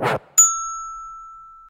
What?